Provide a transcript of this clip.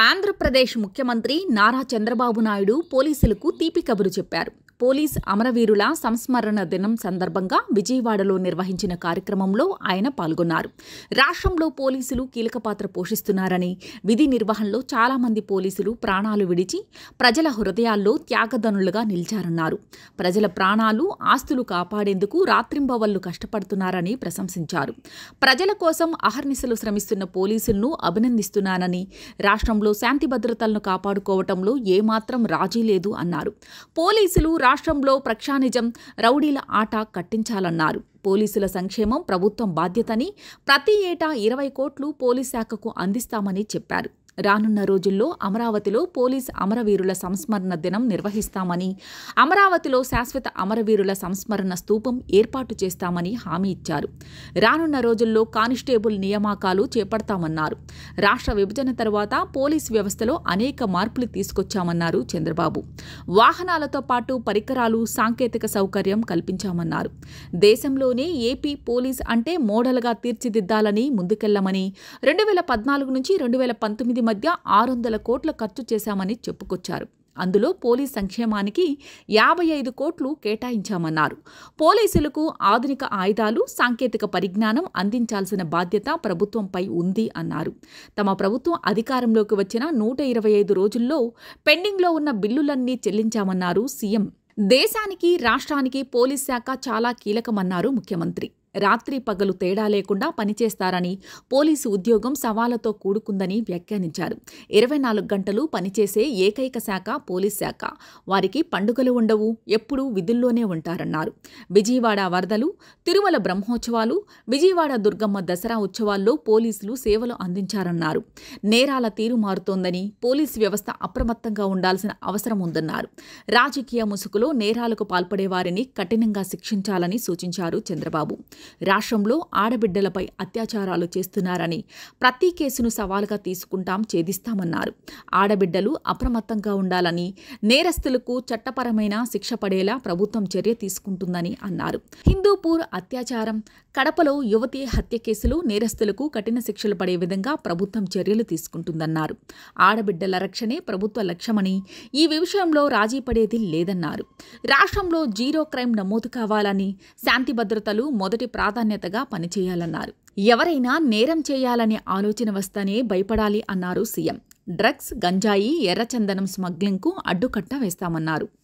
ఆంధ్రప్రదేశ్ ముఖ్యమంత్రి నారా చంద్రబాబు నాయుడు పోలీసులకు తీపి కబురు చెప్పారు. పోలీస్ అమరవీరుల సంస్మరణ దినం సందర్భంగా విజయవాడలో నిర్వహించిన కార్యక్రమంలో ఆయన పాల్గొన్నారు. రాష్ట్రంలో పోలీసులు కీలక పాత్ర పోషిస్తున్నారని విధి నిర్వహణలో చాలామంది పోలీసులు ప్రాణాలు విడిచి ప్రజల హృదయాల్లో త్యాగదనులుగా నిలిచారన్నారు. ప్రజల ప్రాణాలు ఆస్తులు కాపాడేందుకు రాత్రింబవళ్ళు కష్టపడుతున్నారని ప్రశంసించారు. ప్రజల కోసం అహర్నిశలు శ్రమిస్తున్న పోలీసులను అభినందిస్తున్నానని రాష్ట్రంలో శాంతి భద్రతలను కాపాడుకోవటంలో ఏమాత్రం రాజీ లేదు అన్నారు. పోలీసులు రాష్ట్రంలో ప్రక్షానిజం రౌడీల ఆట కట్టించాలన్నారు. పోలీసుల సంక్షేమం ప్రభుత్వం బాధ్యతని ప్రతి ఏటా ఇరవై కోట్లు పోలీస్ శాఖకు అందిస్తామని చెప్పారు. రానున్న రోజుల్లో అమరావతిలో పోలీస్ అమరవీరుల సంస్మరణ దినం నిర్వహిస్తామని అమరావతిలో శాశ్వత అమరవీరుల సంస్మరణ స్తూపం ఏర్పాటు చేస్తామని హామీ ఇచ్చారు. రానున్న రోజుల్లో కానిస్టేబుల్ నియామకాలు చేపడతామన్నారు. రాష్ట్ర విభజన తర్వాత పోలీస్ వ్యవస్థలో అనేక మార్పులు తీసుకొచ్చామన్నారు చంద్రబాబు. వాహనాలతో పాటు పరికరాలు సాంకేతిక సౌకర్యం కల్పించామన్నారు. దేశంలోనే ఏపీ పోలీస్ అంటే మోడల్గా తీర్చిదిద్దాలని ముందుకెళ్ళమని రెండు వేల పద్నాలుగు నుంచి రెండు వేల పంతొమ్మిది మధ్య ఆరు వందల కోట్ల ఖర్చు చేశామని చెప్పుకొచ్చారు. అందులో పోలీస్ సంక్షేమానికి యాభై ఐదు కోట్లు కేటాయించామన్నారు. పోలీసులకు ఆధునిక ఆయుధాలు సాంకేతిక పరిజ్ఞానం అందించాల్సిన బాధ్యత ప్రభుత్వంపై ఉంది అన్నారు. తమ ప్రభుత్వం అధికారంలోకి వచ్చిన నూట ఇరవై ఐదు రోజుల్లో పెండింగ్లో ఉన్న బిల్లులన్నీ చెల్లించామన్నారు సీఎం. దేశానికి రాష్ట్రానికి పోలీస్ శాఖ చాలా కీలకమన్నారు ముఖ్యమంత్రి. రాత్రి పగలు తేడా లేకుండా పనిచేస్తారని పోలీసు ఉద్యోగం సవాళ్ళతో కూడుకుందని వ్యాఖ్యానించారు. ఇరవై నాలుగు గంటలు పనిచేసే ఏకైక శాఖ పోలీస్ శాఖ. వారికి పండుగలు ఉండవు ఎప్పుడూ విధుల్లోనే ఉంటారన్నారు. విజయవాడ వరదలు తిరుమల బ్రహ్మోత్సవాలు విజయవాడ దుర్గమ్మ దసరా ఉత్సవాల్లో పోలీసులు సేవలు అందించారన్నారు. నేరాల తీరు మారుతోందని పోలీసు వ్యవస్థ అప్రమత్తంగా ఉండాల్సిన అవసరం ఉందన్నారు. రాజకీయ ముసుగులో నేరాలకు పాల్పడే వారిని కఠినంగా శిక్షించాలని సూచించారు చంద్రబాబు. రాష్ట్రంలో ఆడబిడ్డలపై అత్యాచారాలు చేస్తున్నారని ప్రతి కేసును సవాలుగా తీసుకుంటాం ఛేదిస్తామన్నారు. ఆడబిడ్డలు అప్రమత్తంగా ఉండాలని నేరస్తులకు చట్టపరమైన శిక్ష పడేలా ప్రభుత్వం చర్య తీసుకుంటుందని అన్నారు. హిందూపూర్ అత్యాచారం కడపలో యువతి హత్య కేసులో నేరస్తులకు కఠిన శిక్షలు పడే విధంగా ప్రభుత్వం చర్యలు తీసుకుంటుందన్నారు. ఆడబిడ్డల రక్షణే ప్రభుత్వ లక్ష్యమని ఈ విషయంలో రాజీ పడేది లేదన్నారు. రాష్ట్రంలో జీరో క్రైమ్ నమోదు కావాలని శాంతి భద్రతలు మొదటి ప్రాధాన్యతగా పనిచేయాలన్నారు. ఎవరైనా నేరం చేయాలనే ఆలోచన వస్తేనే భయపడాలి అన్నారు సీఎం. డ్రగ్స్ గంజాయి ఎర్రచందనం స్మగ్లింగ్కు అడ్డుకట్ట వేస్తామన్నారు.